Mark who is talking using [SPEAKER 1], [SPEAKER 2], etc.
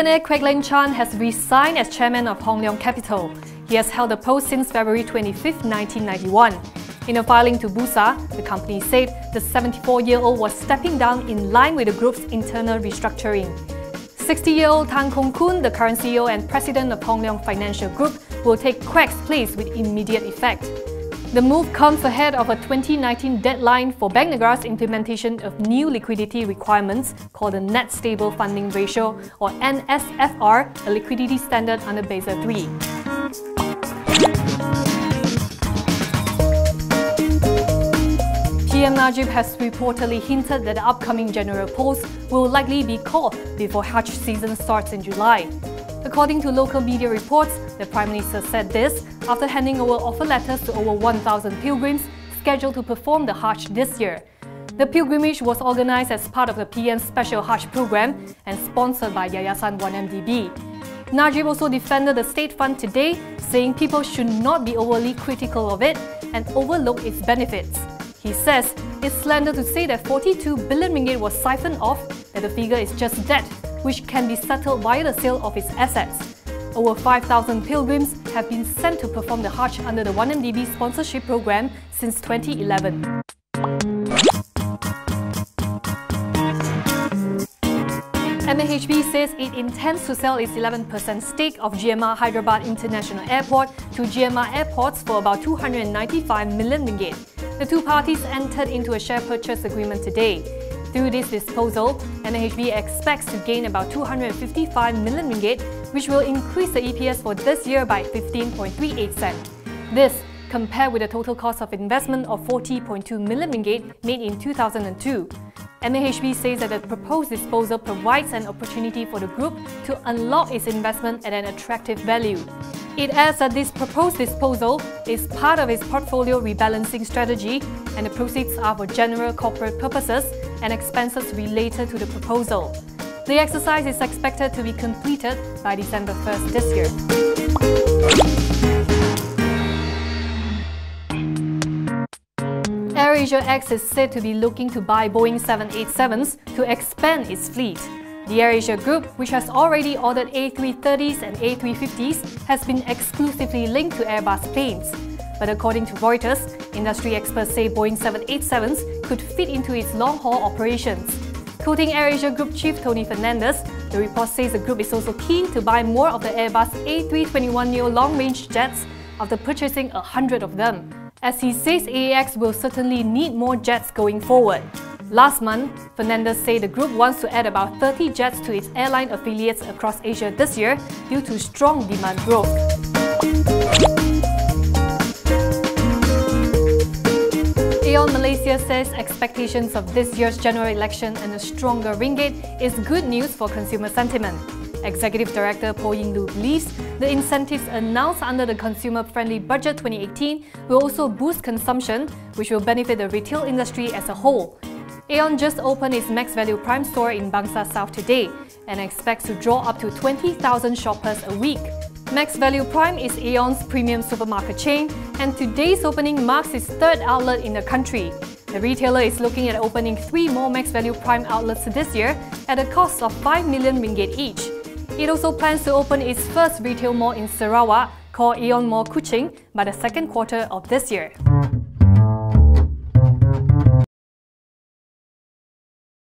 [SPEAKER 1] Billionaire Quek Leng Chan has resigned as chairman of Hong Leong Capital. He has held the post since February 25, 1991. In a filing to Bursa, the company said the 74-year-old was stepping down in line with the group's internal restructuring. 60-year-old Tan Kong Koon, the current CEO and president of Hong Leong Financial Group, will take Quek's place with immediate effect. The move comes ahead of a 2019 deadline for Bank Negara's implementation of new liquidity requirements called the Net Stable Funding Ratio or NSFR, a liquidity standard under Basel III. PM Najib has reportedly hinted that the upcoming general polls will likely be called before Hajj season starts in July. According to local media reports, the Prime Minister said this after handing over offer letters to over 1,000 pilgrims scheduled to perform the Hajj this year. The pilgrimage was organized as part of the PM's special Hajj program and sponsored by Yayasan 1MDB. Najib also defended the state fund today, saying people should not be overly critical of it and overlook its benefits. He says it's slander to say that 42 billion ringgit was siphoned off, that the figure is just debt which can be settled via the sale of its assets. Over 5,000 pilgrims have been sent to perform the Hajj under the 1MDB sponsorship program since 2011. MAHB says it intends to sell its 11% stake of GMR Hyderabad International Airport to GMR Airports for about 295 million ringgit. The two parties entered into a share purchase agreement today. Through this disposal, MAHB expects to gain about 255 million ringgit, which will increase the EPS for this year by 15.38 cents. This compared with the total cost of investment of 40.2 million ringgit made in 2002. MAHB says that the proposed disposal provides an opportunity for the group to unlock its investment at an attractive value. It adds that this proposed disposal is part of its portfolio rebalancing strategy and the proceeds are for general corporate purposes and expenses related to the proposal. The exercise is expected to be completed by December 1st this year. AirAsia X is said to be looking to buy Boeing 787s to expand its fleet. The AirAsia Group, which has already ordered A330s and A350s, has been exclusively linked to Airbus planes. But according to Reuters, industry experts say Boeing 787s could fit into its long-haul operations. Quoting AirAsia Group chief Tony Fernandes, the report says the group is also keen to buy more of the Airbus A321neo long-range jets after purchasing 100 of them. As he says AAX will certainly need more jets going forward. Last month, Fernandes said the group wants to add about 30 jets to its airline affiliates across Asia this year due to strong demand growth. Aeon Malaysia says expectations of this year's general election and a stronger ringgit is good news for consumer sentiment. Executive Director Poh Ying Loo believes the incentives announced under the Consumer-Friendly Budget 2018 will also boost consumption, which will benefit the retail industry as a whole. Aeon just opened its MaxValu Prime store in Bangsar South today and expects to draw up to 20,000 shoppers a week. MaxValu Prime is Aeon's premium supermarket chain, and today's opening marks its third outlet in the country. The retailer is looking at opening three more MaxValu Prime outlets this year at a cost of 5 million ringgit each. It also plans to open its first retail mall in Sarawak called Aeon Mall Kuching by the second quarter of this year.